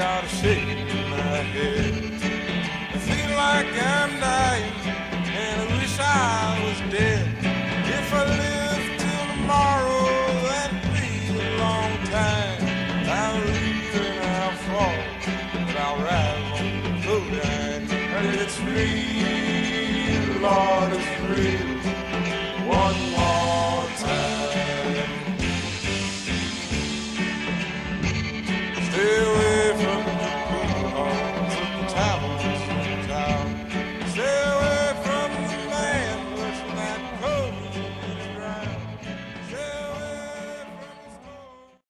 got a shake shaking my head. I feel like I'm dying, and I wish I was dead. If I live till tomorrow, that'd be a long time. I'll leave and I'll fall, but I'll ride on the coat line. And it's real, Lord, it's real.